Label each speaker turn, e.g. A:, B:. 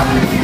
A: I've